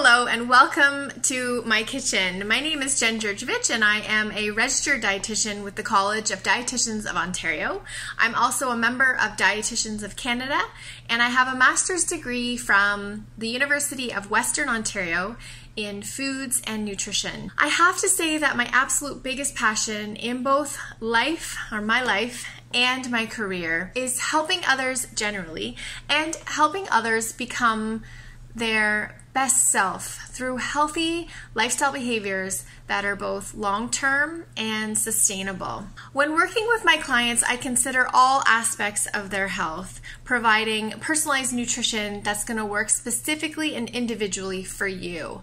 Hello and welcome to my kitchen. My name is Jenn Giurgevich and I am a registered dietitian with the College of Dietitians of Ontario. I'm also a member of Dietitians of Canada and I have a master's degree from the University of Western Ontario in foods and nutrition. I have to say that my absolute biggest passion in both life or my life and my career is helping others generally and helping others become their best self through healthy lifestyle behaviors that are both long term and sustainable. When working with my clients, I consider all aspects of their health, providing personalized nutrition that's going to work specifically and individually for you.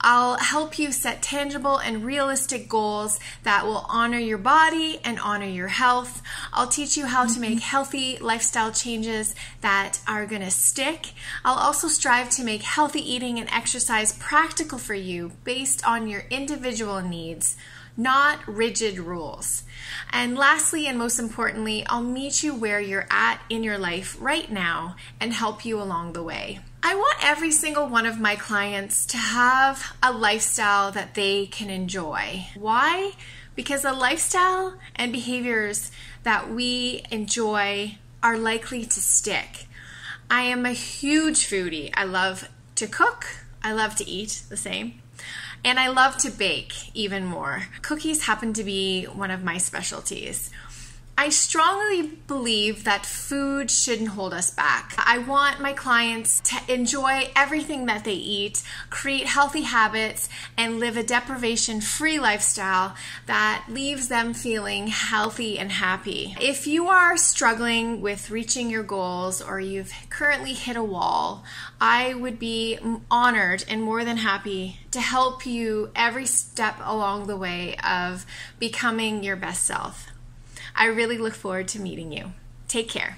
I'll help you set tangible and realistic goals that will honor your body and honor your health. I'll teach you how to mm-hmm. make healthy lifestyle changes that are going to stick. I'll also strive to make healthy eating and exercise practical for you based on your individual needs not rigid rules. And lastly, and most importantly, I'll meet you where you're at in your life right now and help you along the way. I want every single one of my clients to have a lifestyle that they can enjoy. Why? Because a lifestyle and behaviors that we enjoy are likely to stick. I am a huge foodie. I love to cook, I love to eat the same. And I love to bake even more. Cookies happen to be one of my specialties. I strongly believe that food shouldn't hold us back. I want my clients to enjoy everything that they eat, create healthy habits, and live a deprivation free lifestyle that leaves them feeling healthy and happy. If you are struggling with reaching your goals or you've currently hit a wall, I would be honored and more than happy to help you every step along the way of becoming your best self. I really look forward to meeting you. Take care.